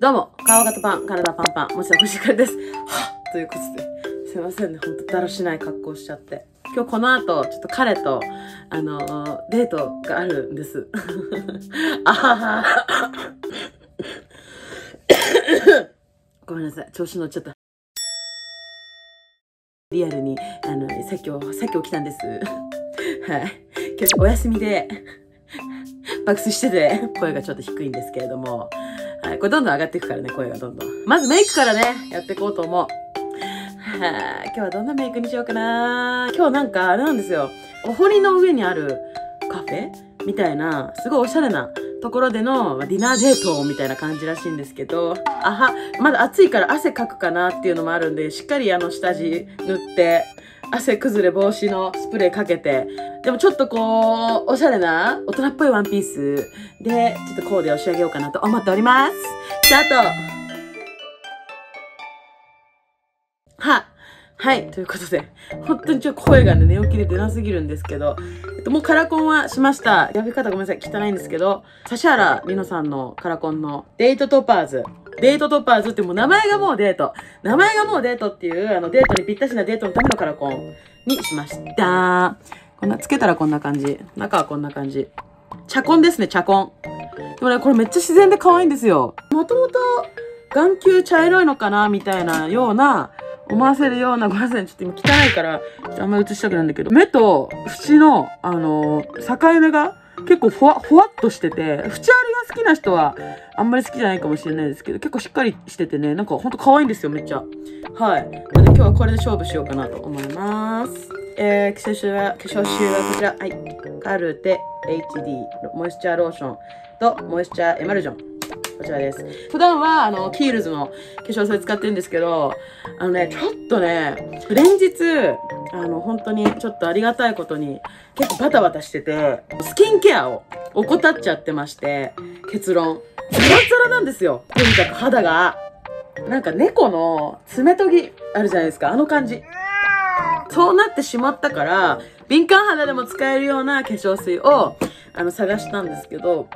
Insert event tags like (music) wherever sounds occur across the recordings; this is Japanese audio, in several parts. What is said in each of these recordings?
どうも、顔型パン、体パンパン、もちろん星からです。はっということで、すいませんね、ほんとだらしない格好しちゃって。今日この後、ちょっと彼と、あのーデートがあるんです。(laughs) あはは。ごめんなさい、調子乗っちゃった。リアルに、あの、さっき、さっき起きたんです。はい。今日お休みで、爆睡してて、声がちょっと低いんですけれども、はい。これどんどん上がっていくからね、声がどんどん。まずメイクからね、やっていこうと思う。はい。今日はどんなメイクにしようかな今日なんか、あれなんですよ。お堀の上にあるカフェ？みたいな、すごいおしゃれなところでのディナーデートみたいな感じらしいんですけど、あは、まだ暑いから汗かくかなっていうのもあるんで、しっかりあの下地塗って、汗崩れ防止のスプレーかけて、でもちょっとこう、おしゃれな大人っぽいワンピースで、ちょっとコーデを仕上げようかなと思っております。スタートは、はい、ということで、本当にちょっと声がね、寝起きで出なすぎるんですけど、えっと、もうカラコンはしました。呼び方ごめんなさい、汚いんですけど、指原莉乃さんのカラコンのデートトパーズ。デートトパーズってもう名前がもうデート。名前がもうデートっていう、あのデートにぴったしなデートのためのカラコンにしました。こんな、つけたらこんな感じ。中はこんな感じ。茶コンですね、茶コン。でもね、これめっちゃ自然で可愛いんですよ。もともと眼球茶色いのかなみたいなような、思わせるような、ごめんなさい、ちょっと今汚いから、ちょっとあんまり映したくないんだけど、目と縁の、あのー境目が結構ふわ、ふわっとしてて、縁ありが好きな人はあんまり好きじゃないかもしれないですけど、結構しっかりしててね、なんかほんと可愛いんですよ、めっちゃ。はい。なので今日はこれで勝負しようかなと思います。えー、化粧は、化粧水はこちら、はい。カルテ HD モイスチャーローションとモイスチャーエマルジョン。こちらです。普段は、あの、キールズの化粧水使ってるんですけど、あのね、ちょっとね、連日、あの、本当にちょっとありがたいことに、結構バタバタしてて、スキンケアを怠っちゃってまして、結論。ザラザラなんですよ。とにかく肌が。なんか猫の爪研ぎあるじゃないですか。あの感じ。そうなってしまったから、敏感肌でも使えるような化粧水を、あの、探したんですけど、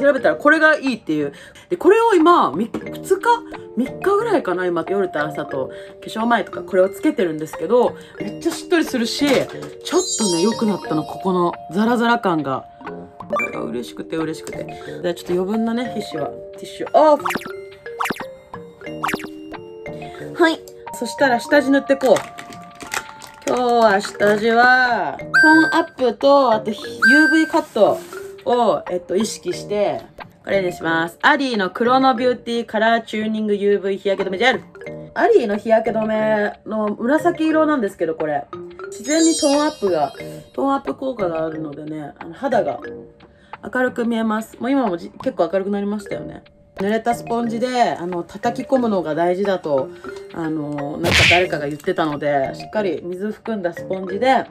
調べたらこれがいいっていう。で、これを今、2日 ?3 日ぐらいかな今、夜と朝と、化粧前とかこれをつけてるんですけど、めっちゃしっとりするし、ちょっとね、良くなったの、ここのザラザラ感が。これが嬉しくて嬉しくて。で、ちょっと余分なね、ティッシュは、ティッシュオフはい。そしたら下地塗ってこう。今日は下地は、トーンアップと、あと UV カットを、えっと、意識して、これにします。アリーのクロノビューティーカラーチューニング UV 日焼け止めジェル。アリーの日焼け止めの紫色なんですけど、これ。自然にトーンアップが、トーンアップ効果があるのでね、あの肌が明るく見えます。もう今も結構明るくなりましたよね。濡れたスポンジで、あの、叩き込むのが大事だと、あの、なんか誰かが言ってたので、しっかり水含んだスポンジで、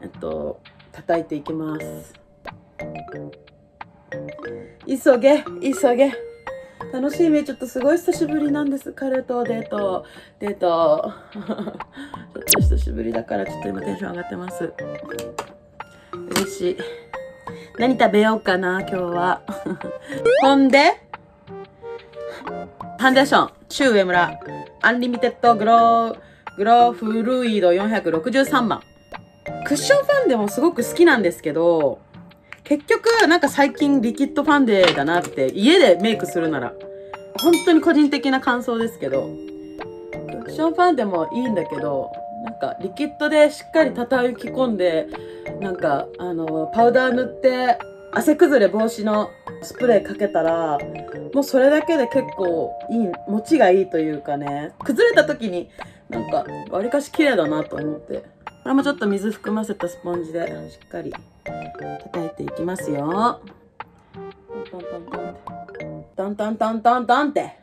えっと、叩いていきます。急げ、急げ。楽しみ、ちょっとすごい久しぶりなんです。彼とデート、デート。(laughs) ちょっと久しぶりだから、ちょっと今テンション上がってます。嬉しい。何食べようかな、今日は。(laughs) ほんで、ファンデーション、シュウ上村、アンリミテッドグロー、グローフルイド463番。クッションファンデもすごく好きなんですけど、結局、なんか最近リキッドファンデだなって、家でメイクするなら。本当に個人的な感想ですけど、クッションファンデもいいんだけど、なんかリキッドでしっかり叩き込んで、なんか、あの、パウダー塗って、汗崩れ防止のスプレーかけたら、もうそれだけで結構いい、持ちがいいというかね、崩れた時になんか、わりかし綺麗だなと思って。これもちょっと水含ませたスポンジでしっかり叩いていきますよ。トントントントンって。トントントントントンって。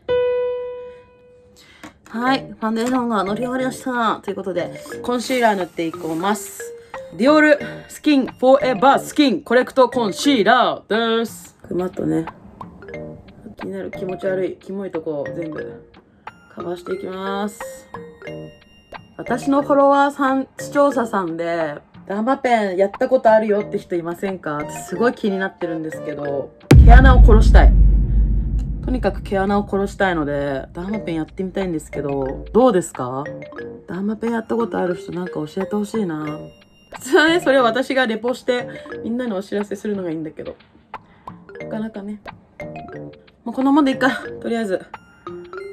はい。ファンデーションが乗り終わりました。ということで、コンシーラー塗っていきます。ディオールスキンフォーエバースキンコレクトコンシーラーです。クマとね、気になる気持ち悪い、キモいとこを全部カバーしていきます。私のフォロワーさん、視聴者さんで、ダーマペンやったことあるよって人いませんか？すごい気になってるんですけど、毛穴を殺したい。とにかく毛穴を殺したいので、ダーマペンやってみたいんですけど、どうですか？ダーマペンやったことある人なんか教えてほしいな。普通はね、それを私がレポして、みんなにお知らせするのがいいんだけど。なかなかね。もうこのままでいいか。とりあえず。と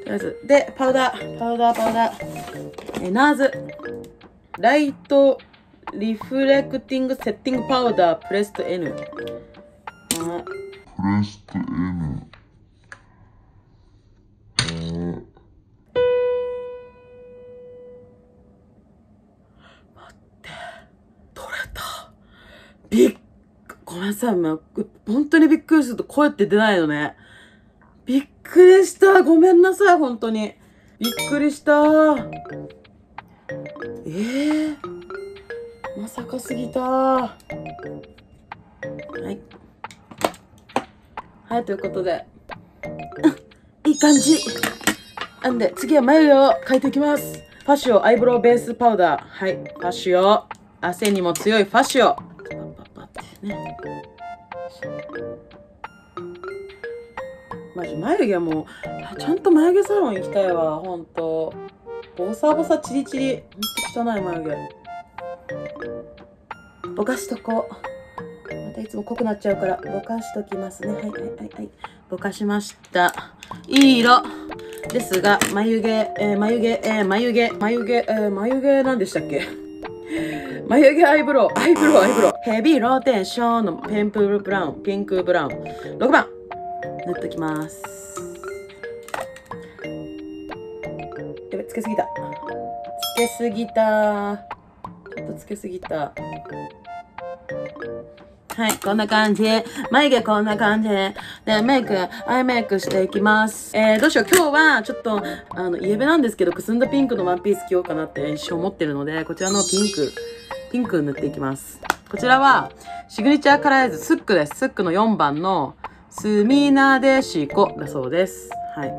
りあえず。で、パウダー。パウダー、パウダー。え、ナーズ。ライトリフレクティングセッティングパウダープレスト N。はい。Press the N. びっ、ごめんなさい、もう本当にびっくりすると声って出ないのね。びっくりした。ごめんなさい、本当に。びっくりした。ええまさかすぎた。はい。はい、ということで。(laughs) いい感じ。なんで、次は眉毛を描いていきます。ファッシオアイブロウベースパウダー。はい。ファッシオ。汗にも強いファッシオ。パッパッパってね。マジ眉毛はもう、ちゃんと眉毛サロン行きたいわ、ほんと。ボサボサチリチリ。ほんと汚い眉毛。ぼかしとこう。またいつも濃くなっちゃうから、ぼかしときますね。はいはいはいはい。ぼかしました。いい色。ですが、眉毛、えー眉毛、えー眉毛、眉毛、えー眉毛なんでしたっけ？眉毛アイブロウ、アイブロウ、アイブロウ。ヘビーローテーションのペンプルブラウン、ピンクブラウン。6番、塗っときます。やべ、つけすぎた。つけすぎた。ちょっとつけすぎた。はい、こんな感じ。眉毛こんな感じ。で、メイク、アイメイクしていきます。えー、どうしよう。今日は、ちょっと、あの、イエベなんですけど、くすんだピンクのワンピース着ようかなって一生思ってるので、こちらのピンク、ピンク塗っていきます。こちらは、シグニチャーカラーズスックです。スックの4番の、スミナデシコだそうです。はい。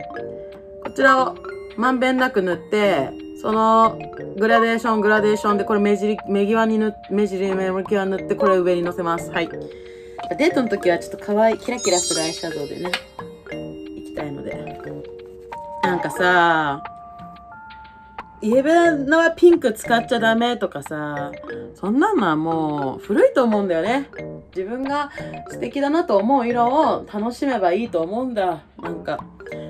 こちらを、まんべんなく塗って、その、グラデーション、グラデーションで、これ目尻、目際に塗、目尻、目際に塗って、これ上に乗せます。はい。デートの時はちょっと可愛い、キラキラするアイシャドウでね、行きたいので。なんかさ、イエベナはピンク使っちゃダメとかさ、そんなのはもう古いと思うんだよね。自分が素敵だなと思う色を楽しめばいいと思うんだ。なんか、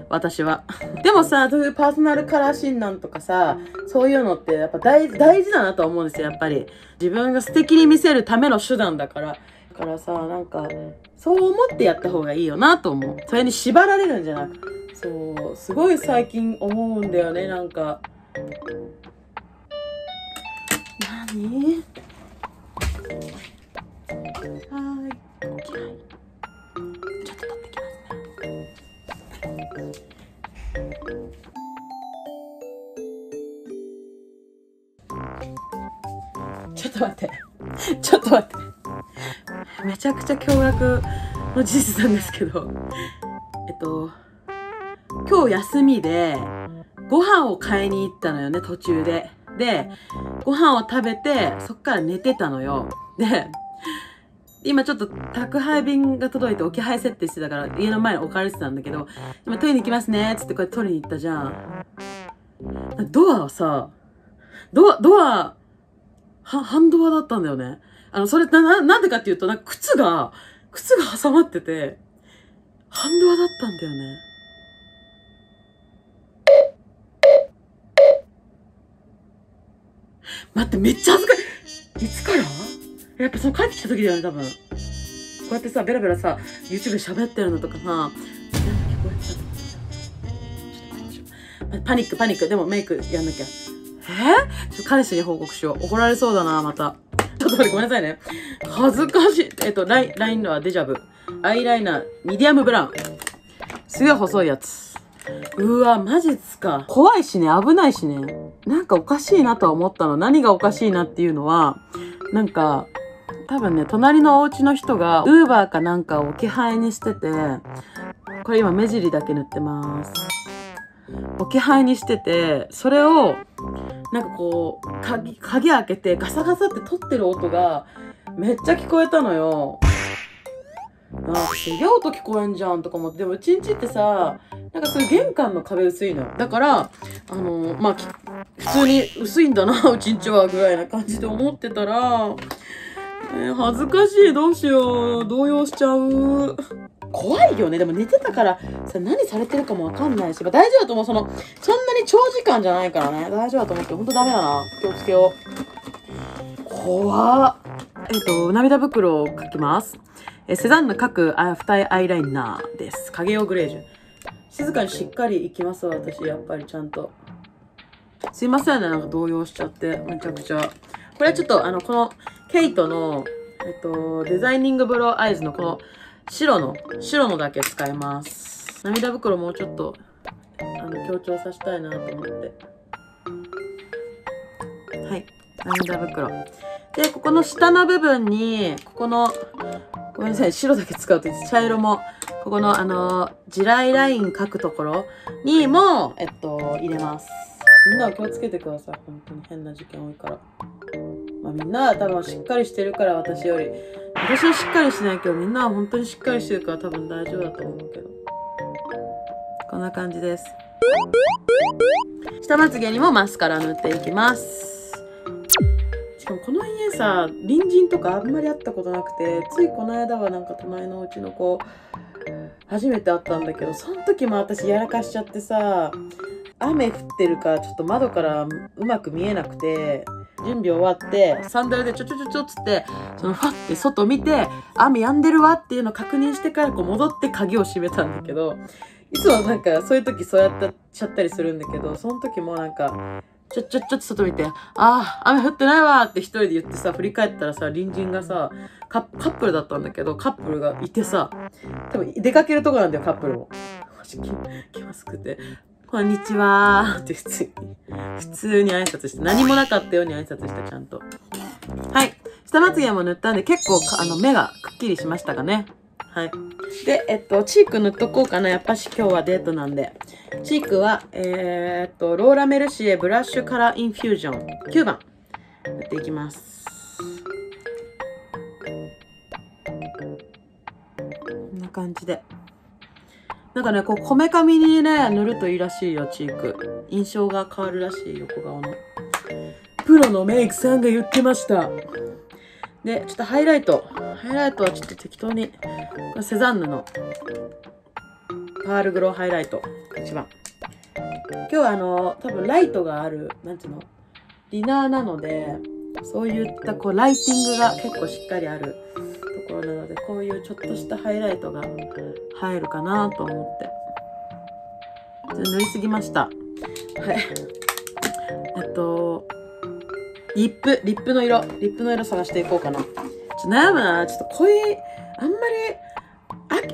私は。でもさ、そういうパーソナルカラー診断とかさ、そういうのってやっぱ大大事だなと思うんですよ、やっぱり。自分が素敵に見せるための手段だから。だからさ、なんか、そう思ってやった方がいいよなと思う。それに縛られるんじゃなくそう、すごい最近思うんだよね、なんか。何？はーい。ちょっと取ってきますね。ちょっと待って。ちょっと待って。めちゃくちゃ驚愕の事実なんですけど。えっと、今日休みで、ご飯を買いに行ったのよね、途中で。で、ご飯を食べて、そっから寝てたのよ。で、今ちょっと宅配便が届いて置き配設定してたから家の前に置かれてたんだけど、今取りに行きますね、つってこうやって取りに行ったじゃん。ドアはさ、ドア、ドア、は、半ドアだったんだよね。あの、それな、ななんでかっていうと、なんか靴が、靴が挟まってて、半ドアだったんだよね。待って、めっちゃ恥ずかしい。いつから？やっぱその帰ってきた時だよね、多分。こうやってさ、ベラベラさ、YouTube で喋ってるのとかさ、なんだっけ、こうやってさ、パニック、パニック。でもメイクやんなきゃ。え？ちょ彼氏に報告しよう。怒られそうだな、また。ちょっと待って、ごめんなさいね。恥ずかしい。えっと、ライン、ラインのはデジャブ。アイライナー、ミディアムブラウン。すごい細いやつ。うわ、マジっすか。怖いしね、危ないしね。なんかおかしいなとは思ったの。何がおかしいなっていうのは、なんか、多分ね、隣のお家の人が、ウーバーかなんかを置き配にしてて、これ今目尻だけ塗ってます。置き配にしてて、それを、なんかこう、鍵、鍵開けてガサガサって取ってる音が、めっちゃ聞こえたのよ。あすげえ音聞こえんじゃんとか思って。でもうちんちってさなんかそういう玄関の壁薄いのだからあのまあ普通に薄いんだな (laughs) うちんちはぐらいな感じで思ってたら、えー恥ずかしい。どうしよう。動揺しちゃう。怖いよね。でも寝てたからさ何されてるかもわかんないし、まあ、大丈夫だと思う。そのそんなに長時間じゃないからね。大丈夫だと思ってほんとダメだな。気をつけよう。怖っ。えっ、と涙袋をかきます。えーセザンヌ各あ二重アイライナーです。影用グレージュ。静かにしっかりいきますわ私やっぱりちゃんと。すいませんねなんか動揺しちゃって。めちゃくちゃ。これはちょっとあのこのケイトのえっとデザイニングブローアイズのこの白の白のだけ使います。涙袋もうちょっとあの強調させたいなと思って。はい。涙袋。でここの下の部分にここのごめんなさい。白だけ使うと茶色も。ここのあの地雷ライン描くところにもえっと入れます。みんなは気をつけてください。本当に変な事件多いから。まあみんなは多分しっかりしてるから私より。私はしっかりしてないけどみんなは本当にしっかりしてるから多分大丈夫だと思うけど。こんな感じです。下まつげにもマスカラ塗っていきます。かもこの家さ隣人とかあんまり会ったことなくてついこの間はなんか隣のうちの子初めて会ったんだけどその時も私やらかしちゃってさ雨降ってるからちょっと窓からうまく見えなくて準備終わってサンダルでちょちょちょちょっつってそのファって外見て雨止んでるわっていうの確認してからこう戻って鍵を閉めたんだけどいつもなんかそういう時そうやっちゃったりするんだけどその時もなんかちょちょちょっと外見て、ああ、雨降ってないわって一人で言ってさ、振り返ったらさ、隣人がさ、カップルだったんだけど、カップルがいてさ、多分出かけるとこなんだよ、カップルも。マジ気気まずくて、こんにちはーって普通に、普通に挨拶して、何もなかったように挨拶した、ちゃんと。はい。下まつげも塗ったんで、結構、あの、目がくっきりしましたかね。はい。で、えっと、チーク塗っとこうかな。やっぱし今日はデートなんで。チークは、えー、っと、ローラ・メルシエブラッシュカラーインフュージョン9番塗っていきます。こんな感じで。なんかね、こう、こめかみにね、塗るといいらしいよ、チーク。印象が変わるらしい、横顔の。プロのメイクさんが言ってました。で、ちょっとハイライト。ハイライトはちょっと適当に、セザンヌのパールグローハイライト。一番。今日はあの、多分ライトがある、なんていうの、ディナーなので、そういったこう、ライティングが結構しっかりあるところなので、こういうちょっとしたハイライトが入るかなと思って。塗りすぎました。はい。えっと、リップ、リップの色、リップの色探していこうかな。ちょっと悩むな。ちょっと濃い、あんまり、秋、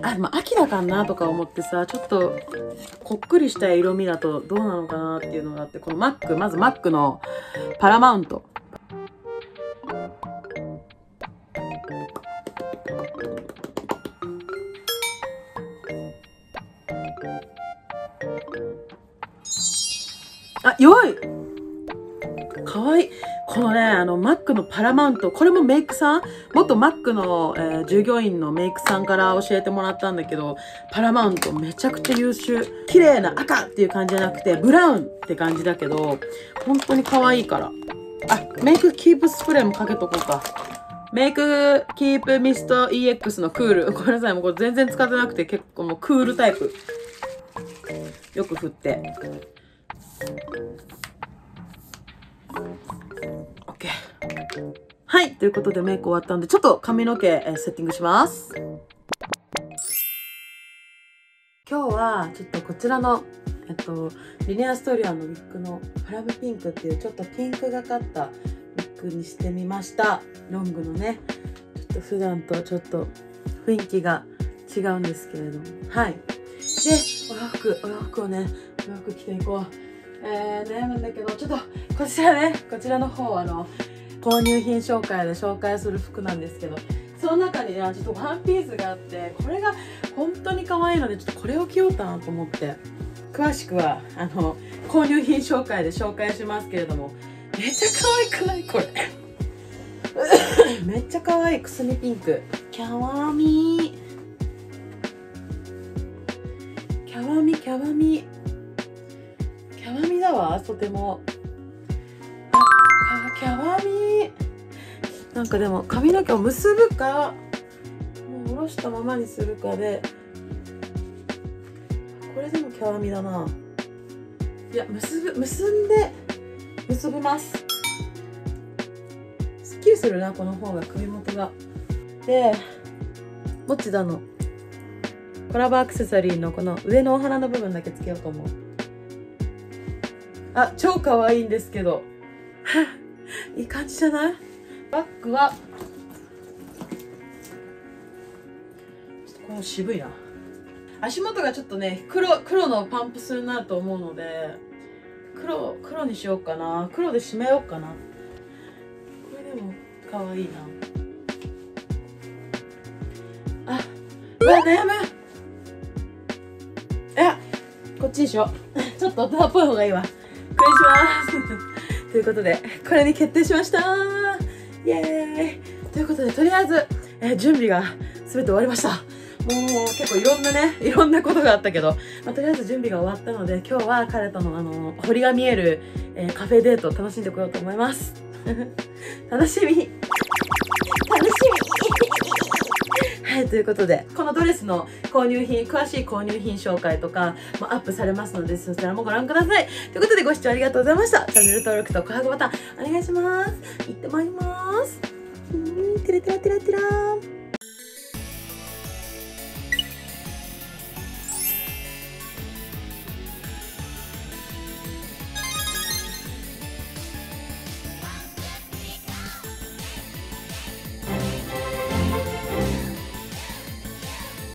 あ、まあ、秋だからなとか思ってさ、ちょっと、こっくりした色味だとどうなのかなっていうのがあって、このマック、まずマックのパラマウント。あ、弱いマックのパラマウント、これもメイクさん？元マックの、えー従業員のメイクさんから教えてもらったんだけど、パラマウントめちゃくちゃ優秀。綺麗な赤っていう感じじゃなくて、ブラウンって感じだけど、本当に可愛いから。あ、メイクキープスプレーもかけとこうか。メイクキープミスト EX のクール。(laughs) ごめんなさい、もうこれ全然使ってなくて結構もうクールタイプ。よく振って。はい。ということでメイク終わったんで、ちょっと髪の毛、えセッティングします。今日はちょっとこちらの、えっと、リネアストリアのウィッグのパラブピンクっていうちょっとピンクがかったウィッグにしてみました。ロングのね。ちょっと普段とちょっと雰囲気が違うんですけれども。はい。で、お洋服、お洋服をね、お洋服着ていこう。えー、悩むんだけど、ちょっとこちらね、こちらの方、あの、購入品紹介で紹介する服なんですけどその中にねちょっとワンピースがあってこれが本当に可愛いのでちょっとこれを着ようかなと思って詳しくはあの購入品紹介で紹介しますけれどもめっちゃ可愛くないこれ？(laughs) めっちゃ可愛いくすみピンク。キャワミ。キャワミキャワミ。キャワミだわとても。キャワミなんかでも髪の毛を結ぶかもう下ろしたままにするかでこれでもキャワミだな。いや結ぶ結んで結びます。すっきりするなこの方が首元が。でモッチダのコラボアクセサリーのこの上のお花の部分だけつけようと思う。あ超可愛いんですけど。いい感じじゃない？バッグは。ちょっとこの渋いな。足元がちょっとね黒黒のパンプスになると思うので黒黒にしようかな。黒で締めようかな。これでも可愛いいな。あうわ悩む。あこっちにしよう。(laughs) ちょっと大人っぽい方がいいわ。これにします。ということでこれに決定しました。イエーイ。ということでとりあえず、えー準備が全て終わりました。もう結構いろんなねいろんなことがあったけど、まあ、とりあえず準備が終わったので今日は彼とのあの堀が見える、えーカフェデートを楽しんでこようと思います。(laughs) 楽しみ。い、ということで、このドレスの購入品、詳しい購入品紹介とかもアップされますので、そちらもご覧ください。ということで、ご視聴ありがとうございました。チャンネル登録と高評価ボタンお願いします。行ってまいります。てらてらてらてらー。